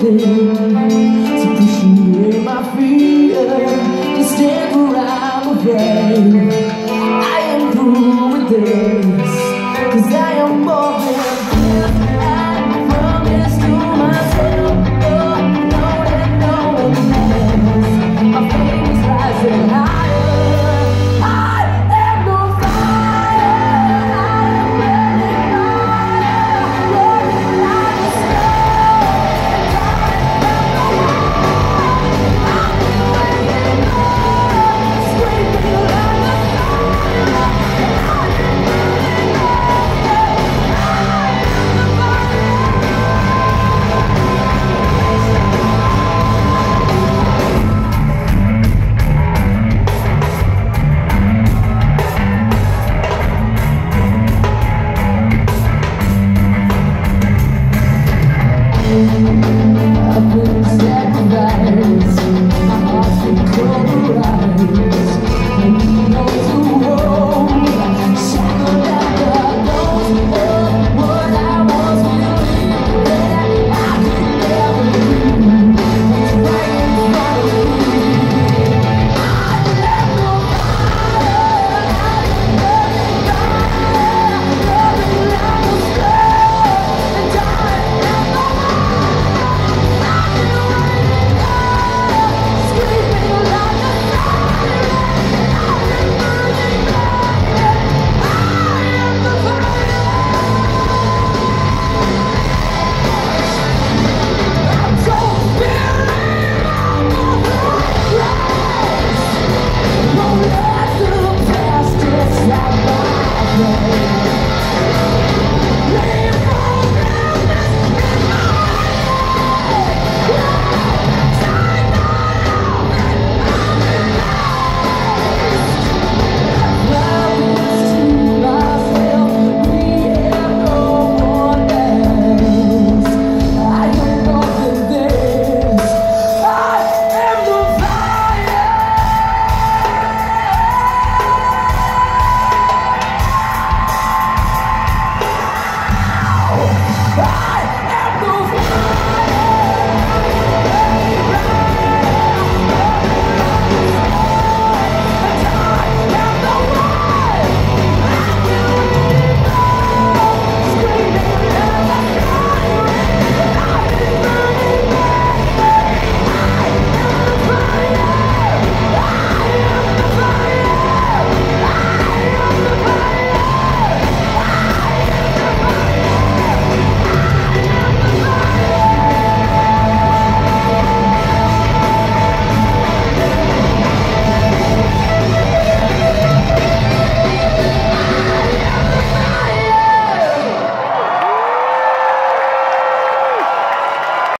to push me my fear, to stand where I'm afraid. I put